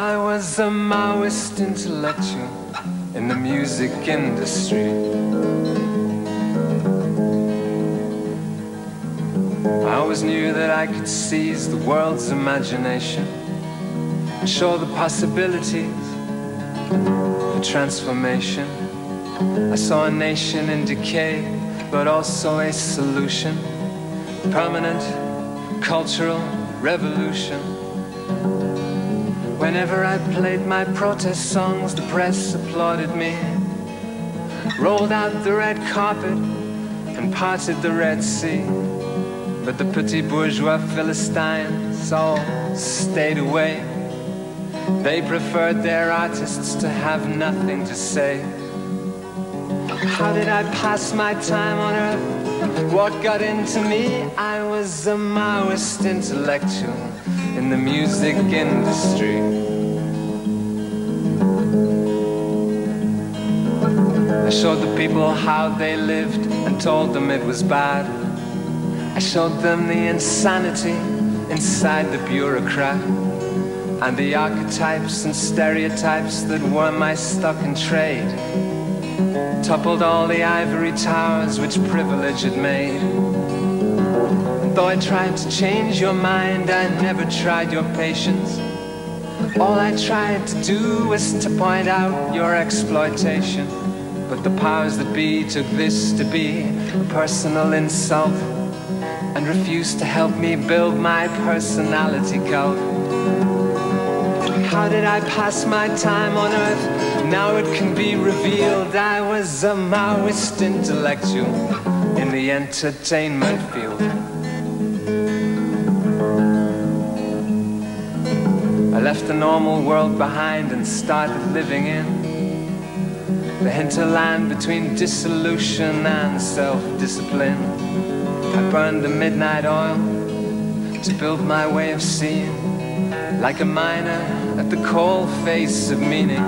I was a Maoist intellectual in the music industry. I always knew that I could seize the world's imagination and show the possibilities for transformation. I saw a nation in decay, but also a solution. Permanent cultural revolution. Whenever I played my protest songs, the press applauded me. Rolled out the red carpet and parted the Red Sea. But the petit bourgeois Philistines all stayed away. They preferred their artists to have nothing to say. How did I pass my time on earth? What got into me? I was a Maoist intellectual in the music industry. I showed the people how they lived and told them it was bad. I showed them the insanity inside the bureaucrat and the archetypes and stereotypes that were my stock in trade. Toppled all the ivory towers which privilege had made. Though I tried to change your mind, I never tried your patience. All I tried to do was to point out your exploitation. But the powers that be took this to be a personal insult and refused to help me build my personality cult. How did I pass my time on earth? Now it can be revealed I was a Maoist intellectual in the entertainment field. I left the normal world behind and started living in the hinterland between dissolution and self-discipline. I burned the midnight oil to build my way of seeing, like a miner at the coal face of meaning.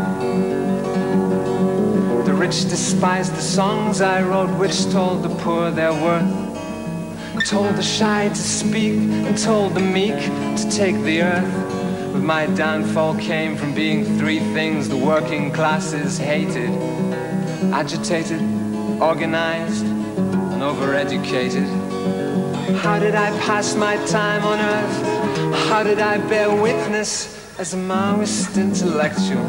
The rich despised the songs I wrote, which told the poor their worth, told the shy to speak, and told the meek to take the earth. But my downfall came from being three things the working classes hated agitated, organized, and overeducated. How did I pass my time on earth? How did I bear witness as a Maoist intellectual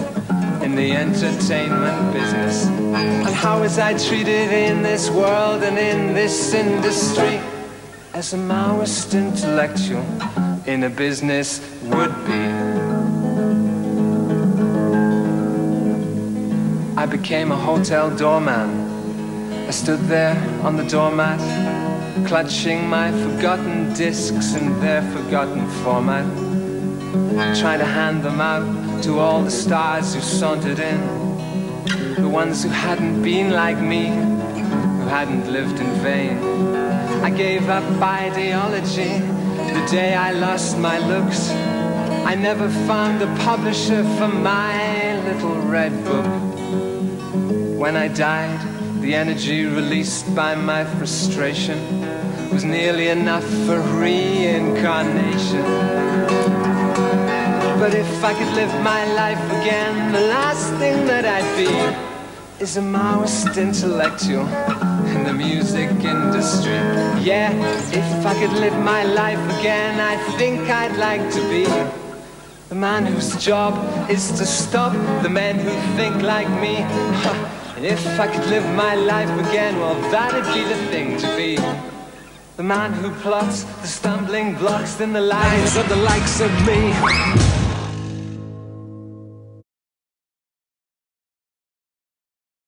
in the entertainment business? And how was I treated in this world and in this industry as a Maoist intellectual? In a business would be. I became a hotel doorman. I stood there on the doormat, clutching my forgotten discs in their forgotten format, trying to hand them out to all the stars who sauntered in, the ones who hadn't been like me, who hadn't lived in vain. I gave up ideology the day I lost my looks, I never found a publisher for my little red book. When I died, the energy released by my frustration was nearly enough for reincarnation. But if I could live my life again, the last thing that I'd be is a Maoist intellectual in the music industry. Yeah, if I could live my life again, I think I'd like to be the man whose job is to stop the men who think like me. and if I could live my life again, well, that'd be the thing to be. The man who plots the stumbling blocks in the lives of the likes of me.